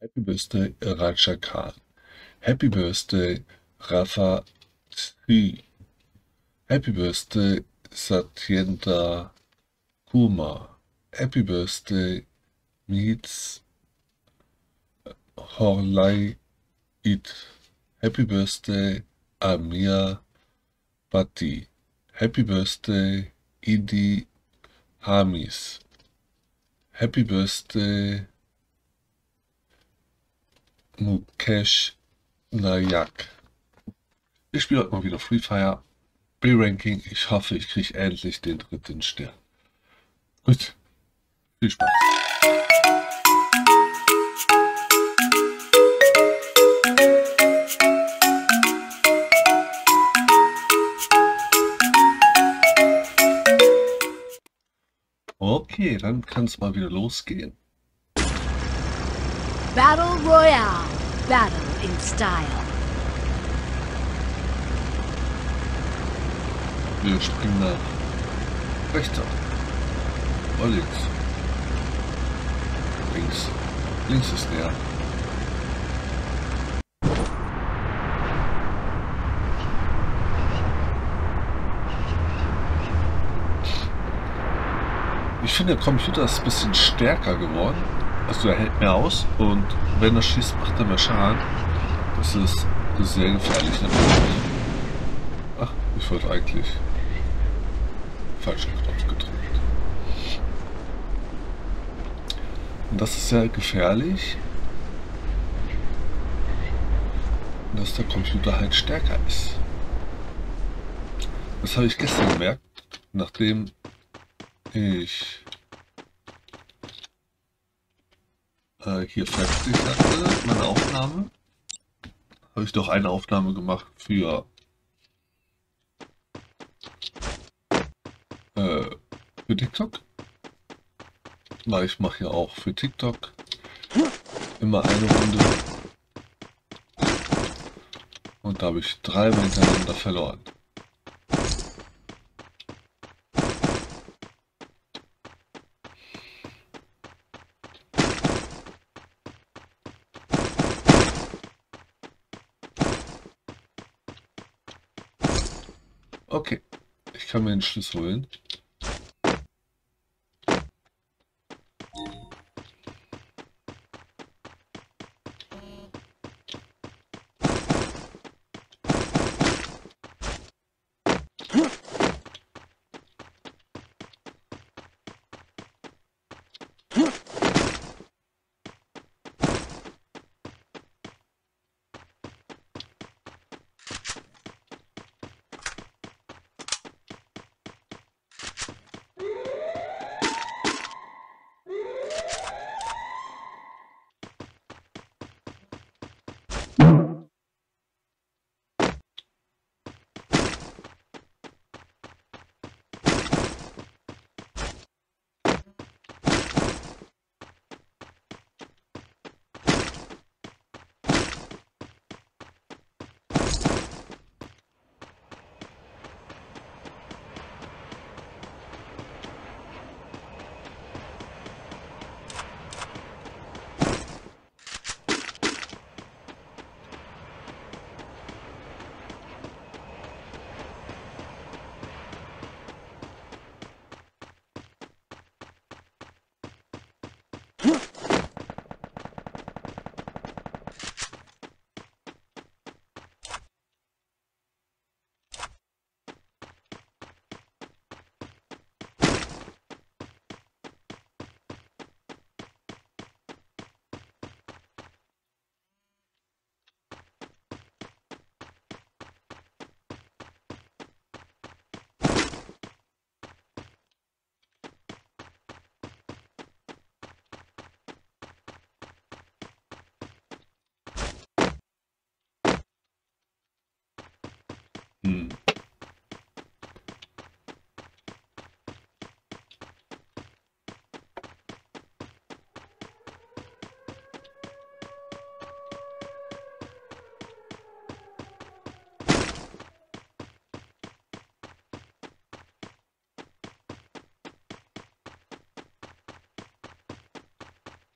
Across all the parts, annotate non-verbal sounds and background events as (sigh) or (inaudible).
Happy Birthday Raja Khan. Happy Birthday Rafa Sri. Happy Birthday Satyendra Kumar. Happy Birthday meets Horlai It. Happy Birthday Amir Bhatti. Happy Birthday Idi Hamis. Happy Birthday Mukesh Nayak. Ich spiele heute mal wieder Free Fire. B-Ranking. Ich hoffe, ich kriege endlich den dritten Stern. Gut. Viel Spaß. Okay, dann kann es mal wieder losgehen. Battle Royale. Battle in style. Wir springen nach rechts. Oder links. Links. Links ist näher. Ich finde, der Computer ist ein bisschen stärker geworden. Also er hält mehr aus und wenn er schießt, macht er mehr Schaden. Das ist sehr gefährlich. Ach, ich wollte eigentlich falschen Knopf gedrückt. Und das ist sehr gefährlich, dass der Computer halt stärker ist. Das habe ich gestern gemerkt, nachdem ich äh, hier fertig hatte, meine Aufnahme, habe ich doch eine Aufnahme gemacht für äh, für TikTok. Weil ich mache ja auch für TikTok immer eine Runde. Und da habe ich dreimal hintereinander verloren. Okay, ich kann mir den Schlüssel holen.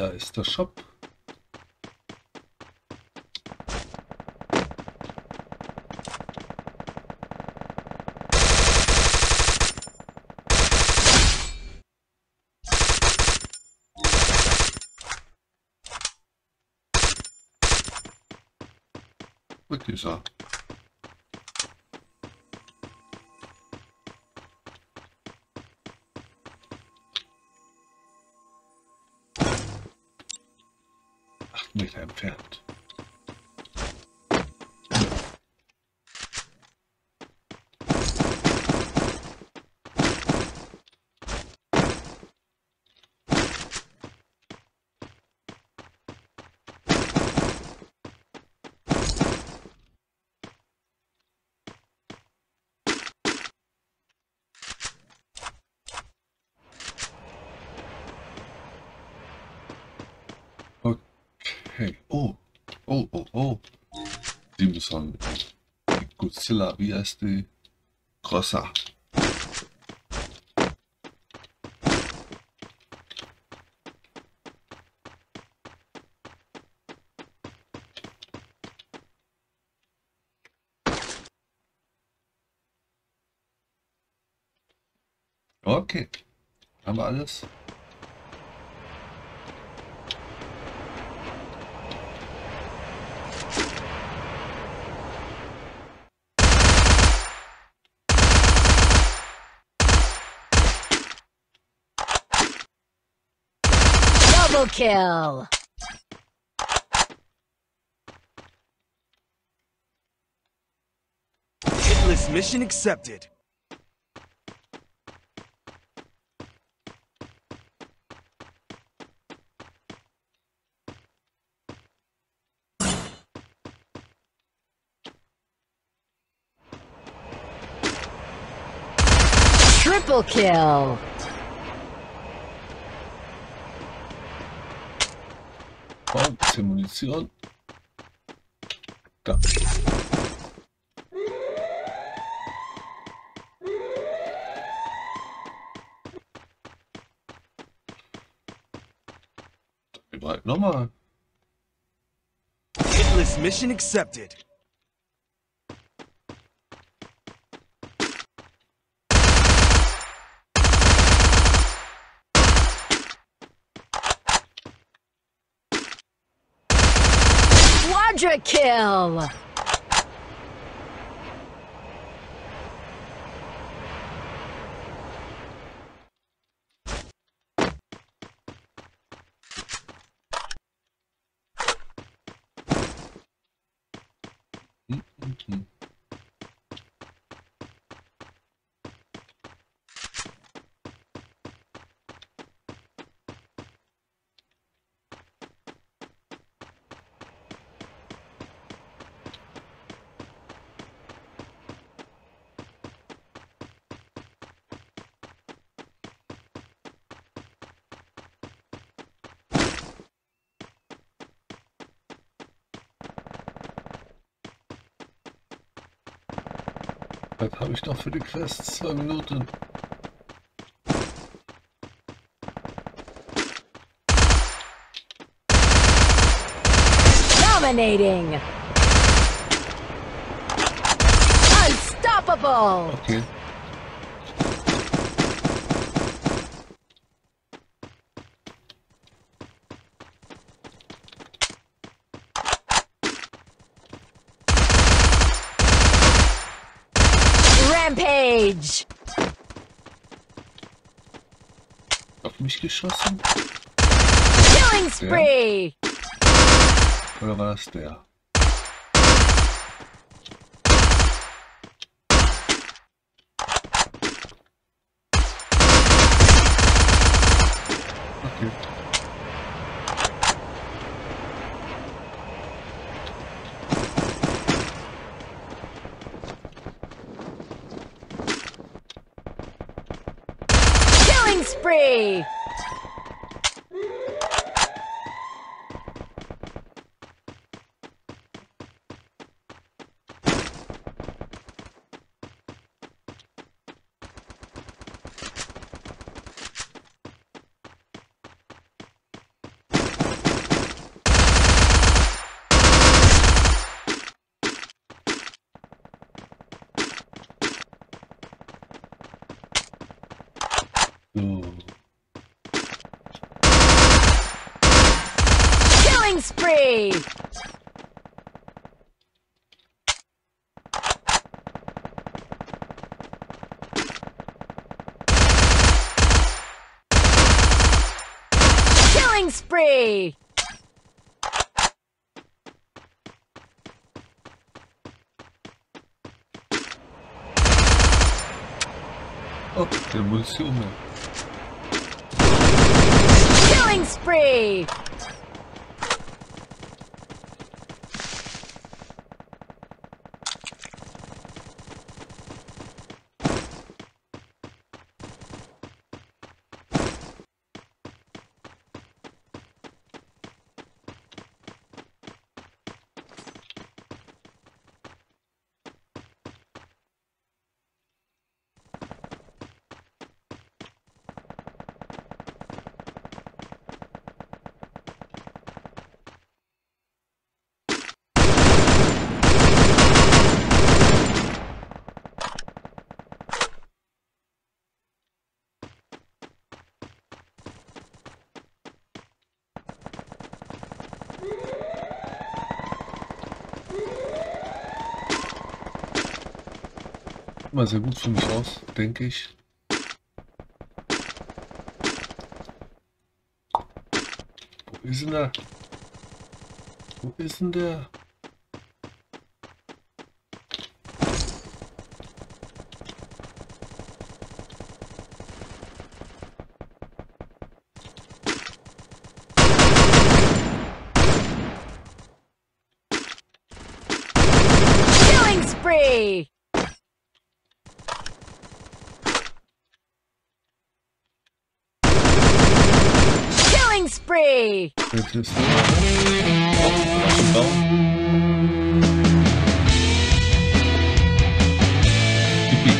Da ist der Shop. Okay. Oh. Oh, oh, oh. Die Godzilla, wie heißt die? Crosser. Okay. Haben wir alles? Kill! Hitless mission accepted. Triple kill! Oh, bisschen Munition. Da. Bereit nochmal. Hitless mission accepted. Quadra kill! Hm, mm-hmm. Was habe ich noch für die Quest? Zwei Minuten. Dominating! Unstoppable! Okay. Rampage! Auf mich geschossen? Killing spree! Oder war das der? Okay. Spree! Spree! Oh, der Munition mehr. Killing spree! Mal sehr gut für mich aus, denke ich. Wo ist denn der? Wo ist denn der? Killing spree! Jetzt ist der. Oh, aus dem Baum. Pipi.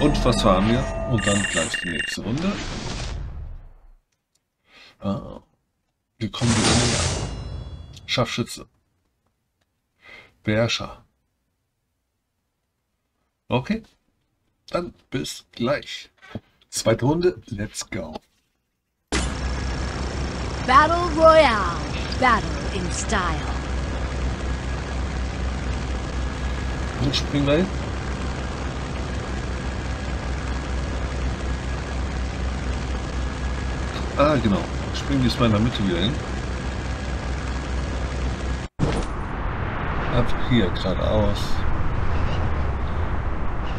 Und was fahren wir? Und dann gleich die nächste Runde. Ah, wir kommen wieder näher. Scharfschütze. Beherrscher. Okay, dann bis gleich. Zweite Runde, let's go. Battle Royale. Battle in style. Wo springen wir hin? Ah, genau. Springen diesmal in der Mitte wieder hin. Einfach hier geradeaus.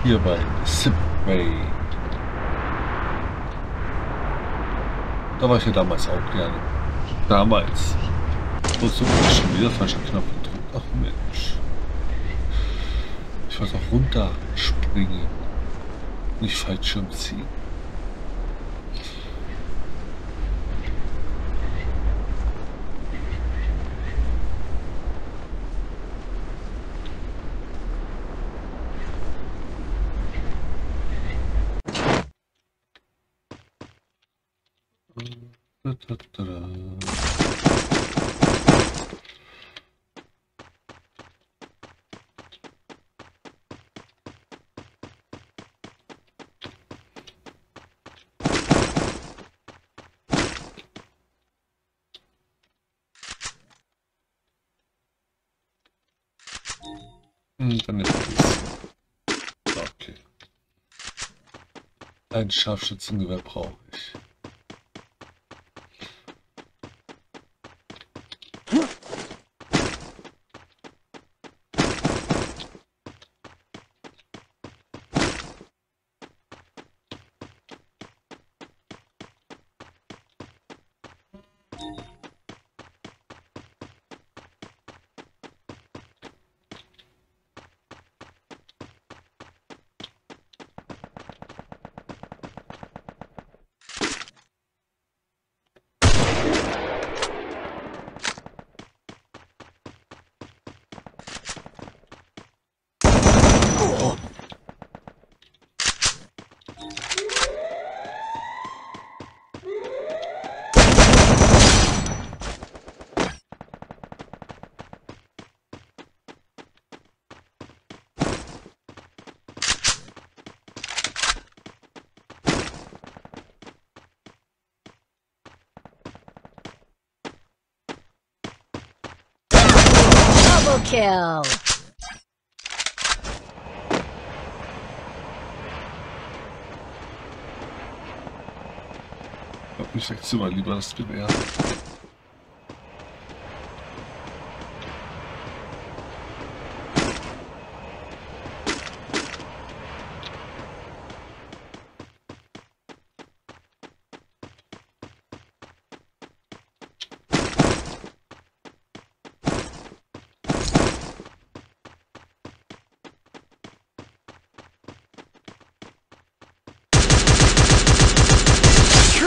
Hier bei Sipway. Da war ich ja damals auch gerne. Damals. Oh, so schon wieder falscher Knopf gedrückt. Ach Mensch. Ich wollte auch runterspringen. Nicht Fallschirm ziehen. Okay. Ein Scharfschützengewehr brauche ich. kill. Ich sag Zimmer lieber, das bin er.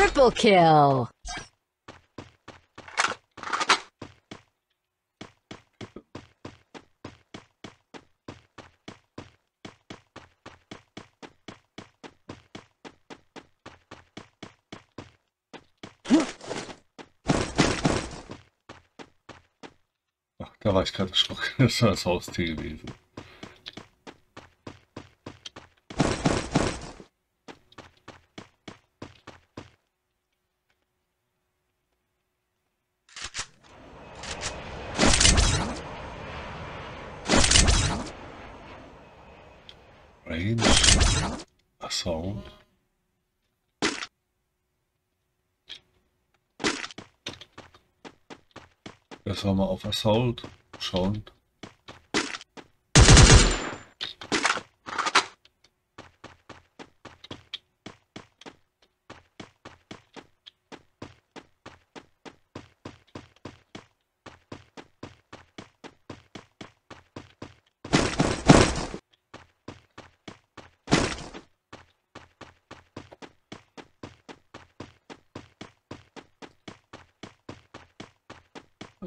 Triple kill. Ach, da war ich gerade erschrocken. (laughs) Das war das Haustier gewesen. Assault. Das war mal auf Assault schauen.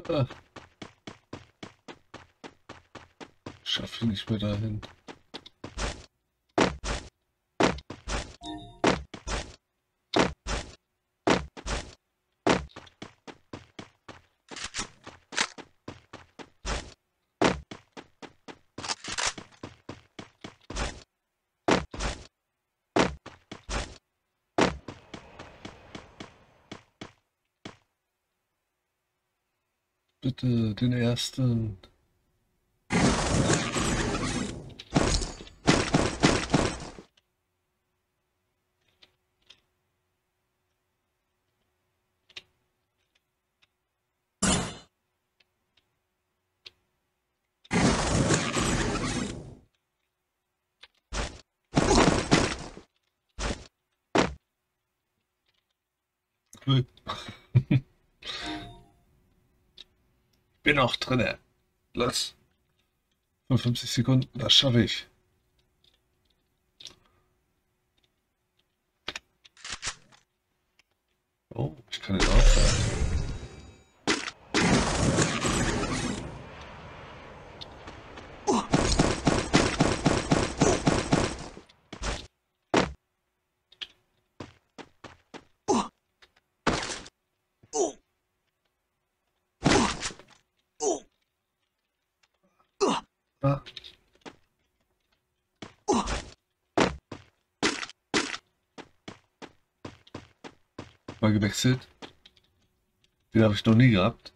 Äh. Mehr dahin. Bitte den ersten. Bin noch drinne. Los. 55 Sekunden, das schaffe ich. Oh, ich kann jetzt aufhören. Ah. Mal gewechselt. Den habe ich noch nie gehabt.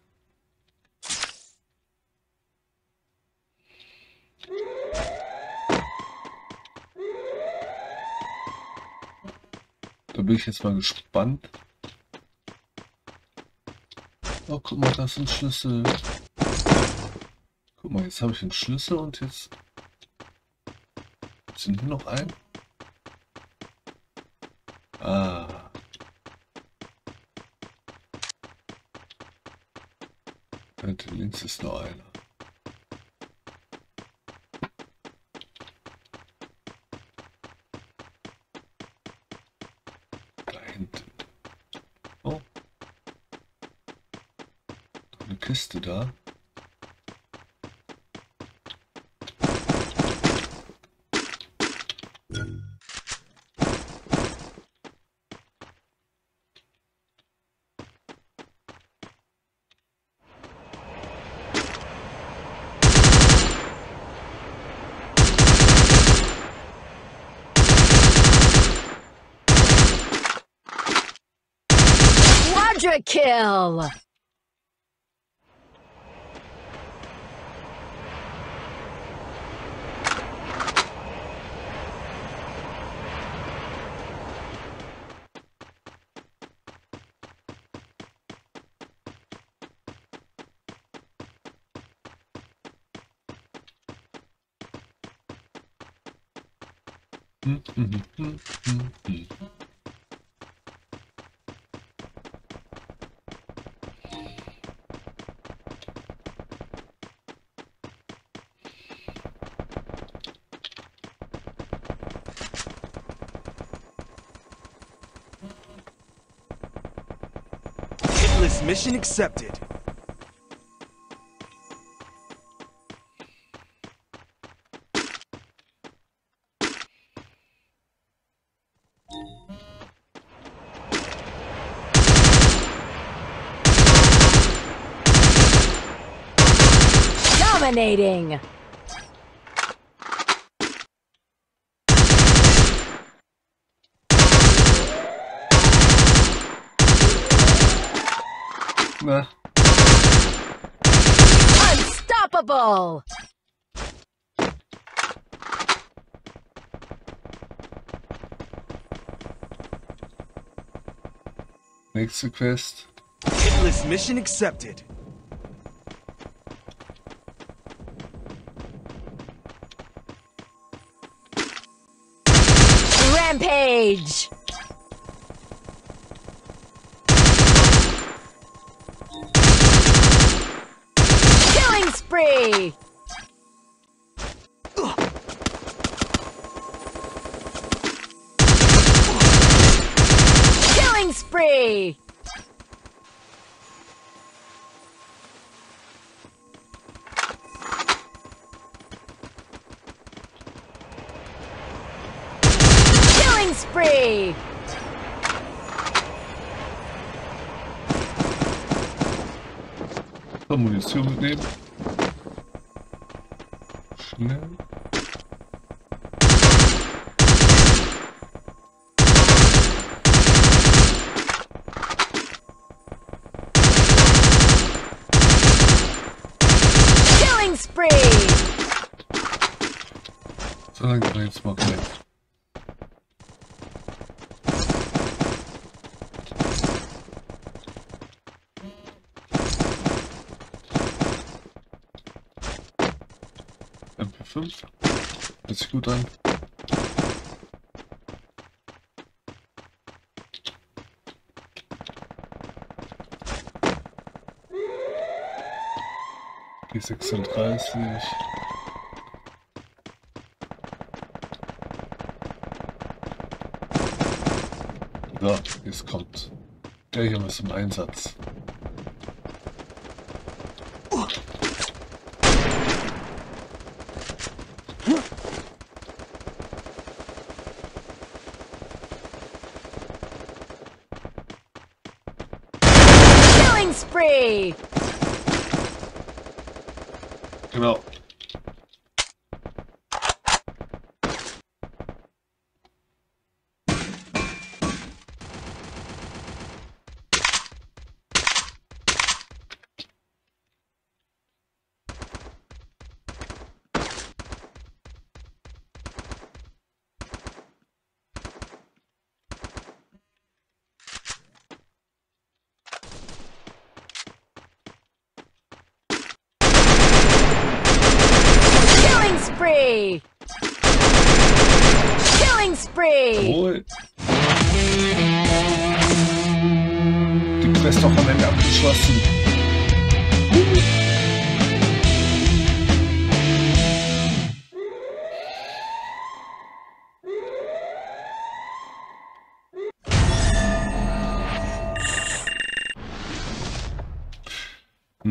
Da bin ich jetzt mal gespannt. Oh, guck mal, das ist ein Schlüssel. Guck mal, jetzt habe ich einen Schlüssel und jetzt sind hier noch ein. Ah. Und links ist noch einer. Da hinten. Oh. Eine Kiste da. Extra kill! Mm-hmm. (laughs) mission accepted. Dominating! Na, Unstoppable! nächste Quest. Hitless mission accepted. Rampage! So, Munition mitnehmen. Schnell. Killing spree! So, dann gehen wir jetzt mal gleich. MP5. Hört sich gut an. Die 36. So, jetzt kommt der hier zum Einsatz.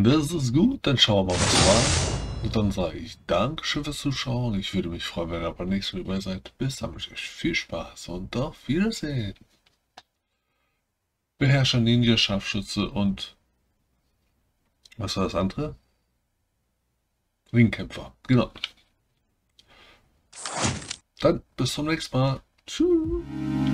Das ist gut, dann schauen wir mal, was war. Und dann sage ich Dankeschön fürs Zuschauen. Ich würde mich freuen, wenn ihr beim nächsten Mal dabei seid. Bis dann wünsche ich euch viel Spaß und auf Wiedersehen. Beherrscher, Ninja, Scharfschütze und was war das andere? Ringkämpfer, genau. Dann bis zum nächsten Mal. Tschüss.